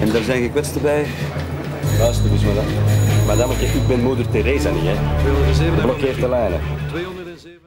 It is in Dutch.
En daar zijn gekwetsten bij. Luister eens, madame. Madame, ik ben moeder Teresa niet, hè. Blokkeert de lijnen. 207